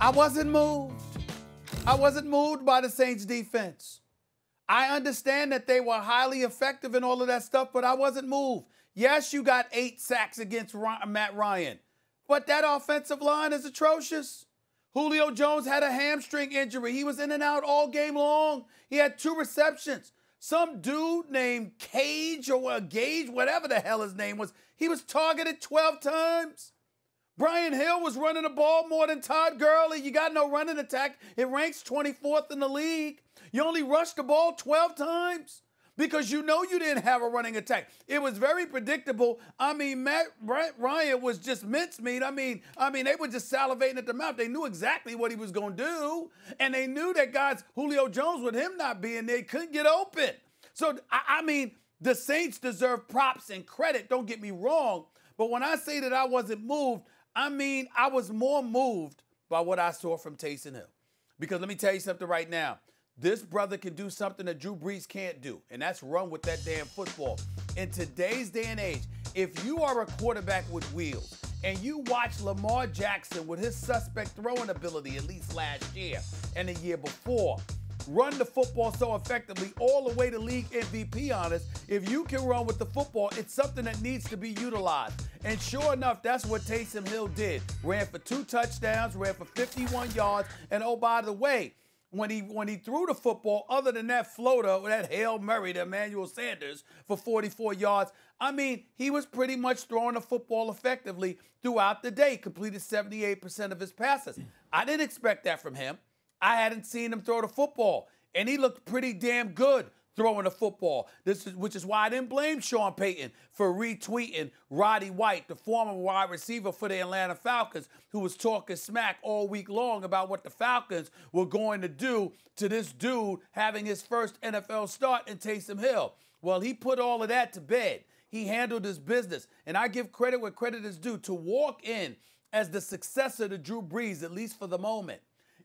I wasn't moved. I wasn't moved by the Saints defense. I understand that they were highly effective and all of that stuff, but I wasn't moved. Yes, you got eight sacks against Matt Ryan, but that offensive line is atrocious. Julio Jones had a hamstring injury. He was in and out all game long. He had two receptions. Some dude named Cage or uh, Gage, whatever the hell his name was, he was targeted 12 times. Brian Hill was running the ball more than Todd Gurley. You got no running attack. It ranks 24th in the league. You only rushed the ball 12 times because you know you didn't have a running attack. It was very predictable. I mean, Matt Ryan was just mincemeat. I mean, I mean, they were just salivating at the mouth. They knew exactly what he was going to do, and they knew that guys Julio Jones with him not being there couldn't get open. So I, I mean, the Saints deserve props and credit. Don't get me wrong, but when I say that I wasn't moved. I mean, I was more moved by what I saw from Taysom Hill. Because let me tell you something right now. This brother can do something that Drew Brees can't do, and that's run with that damn football. In today's day and age, if you are a quarterback with wheels and you watch Lamar Jackson with his suspect throwing ability, at least last year and the year before, run the football so effectively, all the way to league MVP on us. If you can run with the football, it's something that needs to be utilized. And sure enough, that's what Taysom Hill did. Ran for two touchdowns, ran for 51 yards, and oh, by the way, when he when he threw the football, other than that floater, that Hail Mary to Emmanuel Sanders for 44 yards, I mean, he was pretty much throwing the football effectively throughout the day, completed 78% of his passes. I didn't expect that from him. I hadn't seen him throw the football, and he looked pretty damn good throwing the football. This is which is why I didn't blame Sean Payton for retweeting Roddy White, the former wide receiver for the Atlanta Falcons, who was talking smack all week long about what the Falcons were going to do to this dude having his first NFL start in Taysom Hill. Well, he put all of that to bed. He handled his business, and I give credit where credit is due to walk in as the successor to Drew Brees, at least for the moment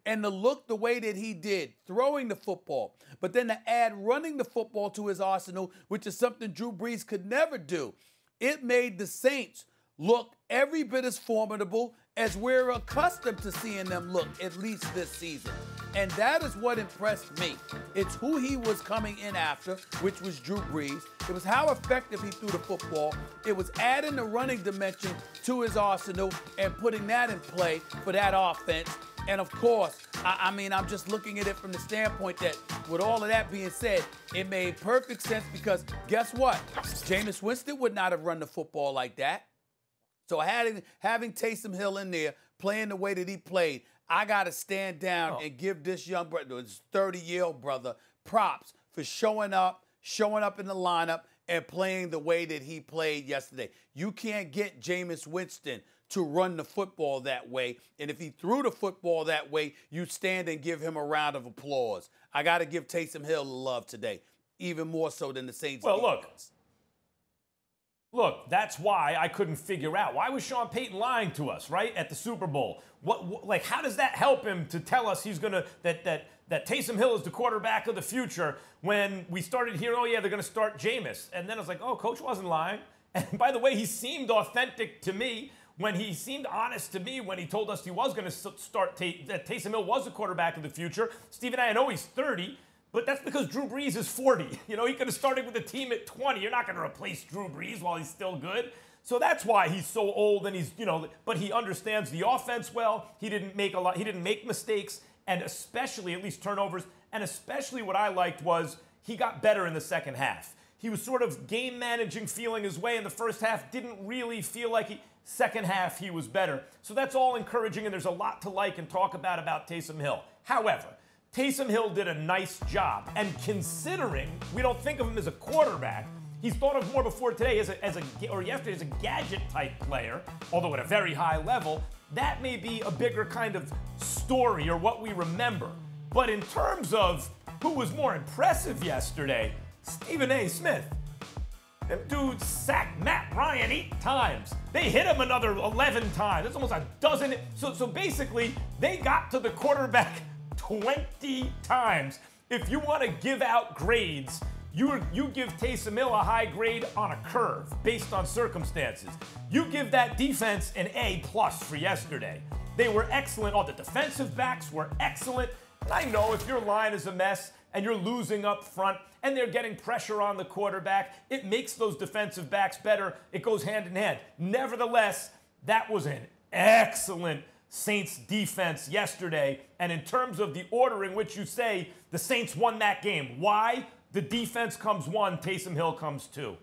and to look the way that he did, throwing the football, but then to add running the football to his arsenal, which is something Drew Brees could never do, it made the Saints look every bit as formidable as we're accustomed to seeing them look, at least this season. And that is what impressed me. It's who he was coming in after, which was Drew Brees. It was how effective he threw the football. It was adding the running dimension to his arsenal and putting that in play for that offense. And of course, I, I, mean, I'm just looking at it from the standpoint that, with all of that being said, it made perfect sense because guess what? Jameis Winston would not have run the football like that. So having having Taysom Hill in there playing the way that he played, I got to stand down oh. and give this young brother, this 30 year old brother, props for showing up, showing up in the lineup, and playing the way that he played yesterday. You can't get Jameis Winston to run the football that way. And if he threw the football that way, you stand and give him a round of applause. I got to give Taysom Hill love today, even more so than the Saints. Well, look. Look, that's why I couldn't figure out why was Sean Payton lying to us, right, at the Super Bowl. What, what like, how does that help him to tell us he's gonna that that that Taysom Hill is the quarterback of the future when we started hearing, oh yeah, they're gonna start Jameis, and then I was like, oh, coach wasn't lying. And by the way, he seemed authentic to me when he seemed honest to me when he told us he was going to start, that Taysom Hill was the quarterback of the future. Stephen, I know he's 30, but that's because Drew Brees is 40. You know, he could have started with the team at 20. You're not going to replace Drew Brees while he's still good. So that's why he's so old and he's, you know, but he understands the offense well. He didn't make a lot, he didn't make mistakes, and especially, at least turnovers, and especially what I liked was he got better in the second half. He was sort of game managing, feeling his way in the first half, didn't really feel like he, Second half, he was better. So that's all encouraging, and there's a lot to like and talk about about Taysom Hill. However, Taysom Hill did a nice job. And considering we don't think of him as a quarterback, he's thought of more before today as a, as a or yesterday as a gadget type player, although at a very high level. That may be a bigger kind of story or what we remember. But in terms of who was more impressive yesterday, Stephen A. Smith. Them dudes sacked Matt Ryan eight times. They hit him another 11 times. That's almost a dozen. So, so basically, they got to the quarterback 20 times. If you want to give out grades You, you give Taysom Hill a high grade on a curve based on circumstances. You give that defense an A plus for yesterday. They were excellent. All the defensive backs were excellent. I know if your line is a mess and you're losing up front and they're getting pressure on the quarterback, it makes those defensive backs better. It goes hand in hand. Nevertheless, that was an excellent Saints defense yesterday. And in terms of the order in which you say the Saints won that game, why? The defense comes one, Taysom Hill comes two.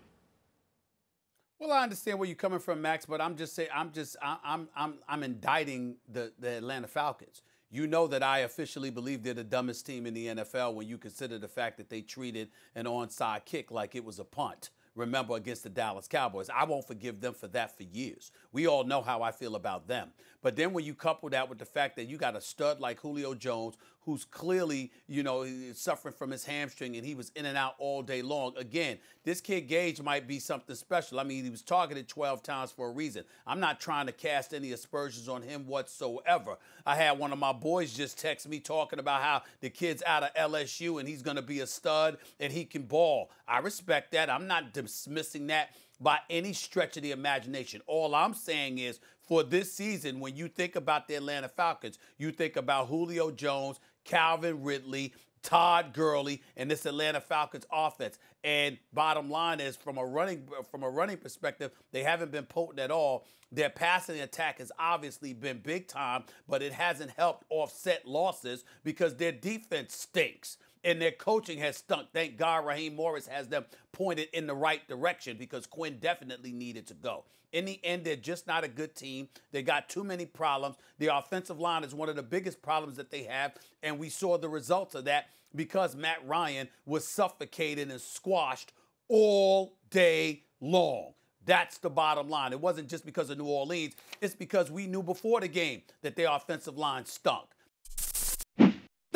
Well, I understand where you're coming from, Max, but I'm just saying I'm just I'm I'm I'm indicting the the Atlanta Falcons. You know that I officially believe they're the dumbest team in the NFL when you consider the fact that they treated an onside kick like it was a punt remember against the Dallas Cowboys. I won't forgive them for that for years. We all know how I feel about them. But then when you couple that with the fact that you got a stud like Julio Jones, who's clearly, you know, suffering from his hamstring and he was in and out all day long. Again, this kid Gage might be something special. I mean, he was targeted 12 times for a reason. I'm not trying to cast any aspersions on him whatsoever. I had one of my boys just text me talking about how the kid's out of LSU and he's going to be a stud and he can ball. I respect that. I'm not dismissing that by any stretch of the imagination. All I'm saying is for this season, when you think about the Atlanta Falcons, you think about Julio Jones, Calvin Ridley, Todd Gurley, and this Atlanta Falcons offense. And bottom line is, from a running from a running perspective, they haven't been potent at all. Their passing attack has obviously been big time, but it hasn't helped offset losses because their defense stinks and their coaching has stunk. Thank God Raheem Morris has them pointed in the right direction because Quinn definitely needed to go. In the end, they're just not a good team. They got too many problems. The offensive line is one of the biggest problems that they have, and we saw the results of that because Matt Ryan was suffocated and squashed all day long. That's the bottom line. It wasn't just because of New Orleans, it's because we knew before the game that their offensive line stunk.